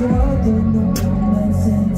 trouble, no romance